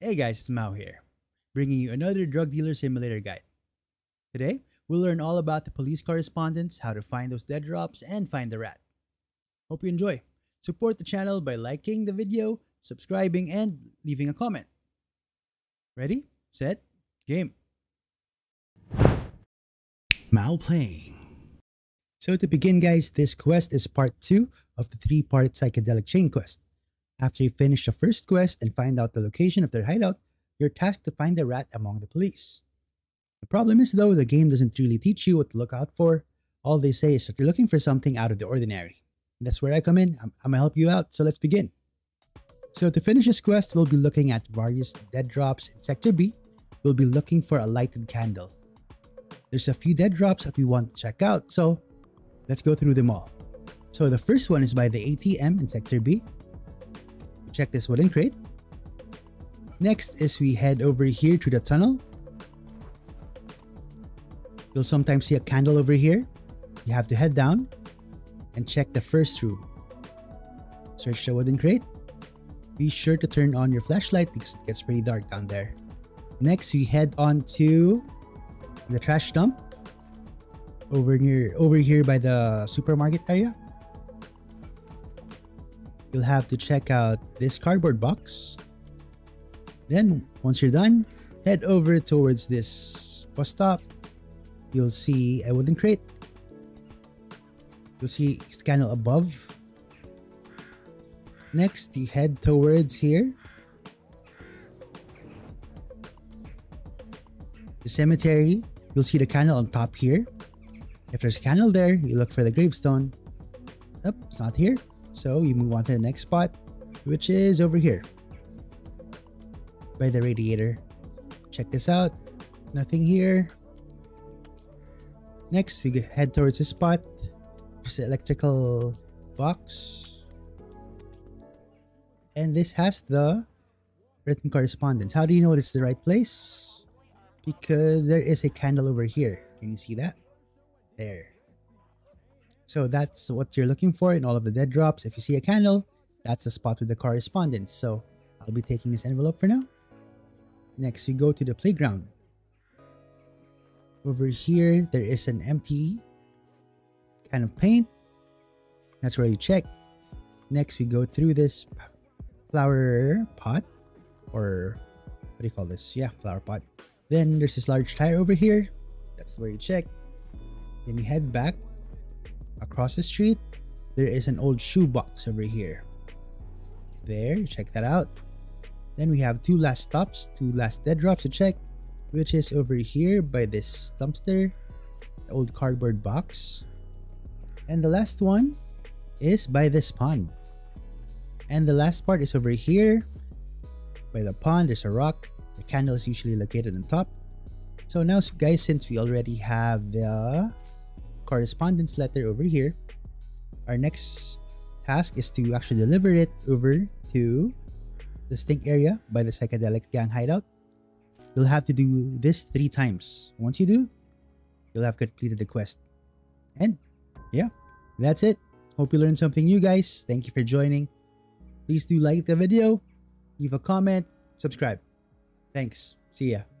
Hey guys, it's Maau here, bringing you another drug dealer simulator guide. Today, we'll learn all about the police correspondence, how to find those dead drops, and find the rat. Hope you enjoy. Support the channel by liking the video, subscribing, and leaving a comment. Ready, set, game. Maau playing. So to begin guys, this quest is part 2 of the 3-part psychedelic chain quest. After you finish the first quest and find out the location of their hideout, you're tasked to find the rat among the police. The problem is though, the game doesn't really teach you what to look out for. All they say is that you're looking for something out of the ordinary. And that's where I come in. I'm, I'm gonna help you out, so let's begin. So to finish this quest, we'll be looking at various dead drops in Sector B. We'll be looking for a lighted candle. There's a few dead drops that we want to check out, so let's go through them all. So the first one is by the ATM in Sector B. Check this wooden crate. Next is we head over here to the tunnel. You'll sometimes see a candle over here. You have to head down and check the first room. Search the wooden crate. Be sure to turn on your flashlight because it gets pretty dark down there. Next, we head on to the trash dump over near over here by the supermarket area. You'll have to check out this cardboard box. Then, once you're done, head over towards this bus stop. You'll see a wooden crate. You'll see scannel above. Next, you head towards here. The cemetery. You'll see the candle on top here. If there's a candle there, you look for the gravestone. Oh, it's not here. So you move on to the next spot, which is over here by the radiator. Check this out. Nothing here. Next, we head towards this spot. There's the electrical box. And this has the written correspondence. How do you know it's the right place? Because there is a candle over here. Can you see that? There. So that's what you're looking for in all of the dead drops. If you see a candle, that's the spot with the correspondence. So I'll be taking this envelope for now. Next, we go to the playground. Over here, there is an empty kind of paint. That's where you check. Next, we go through this flower pot or what do you call this? Yeah, flower pot. Then there's this large tire over here. That's where you check. Then you head back across the street, there is an old shoebox over here. There, check that out. Then we have two last stops, two last dead drops to check, which is over here by this dumpster, old cardboard box. And the last one is by this pond. And the last part is over here. By the pond, there's a rock. The candle is usually located on top. So now guys, since we already have the correspondence letter over here, our next task is to actually deliver it over to the stink area by the psychedelic gang hideout. You'll have to do this three times. Once you do, you'll have completed the quest. And yeah, that's it. Hope you learned something new, guys. Thank you for joining. Please do like the video, leave a comment, subscribe. Thanks. See ya.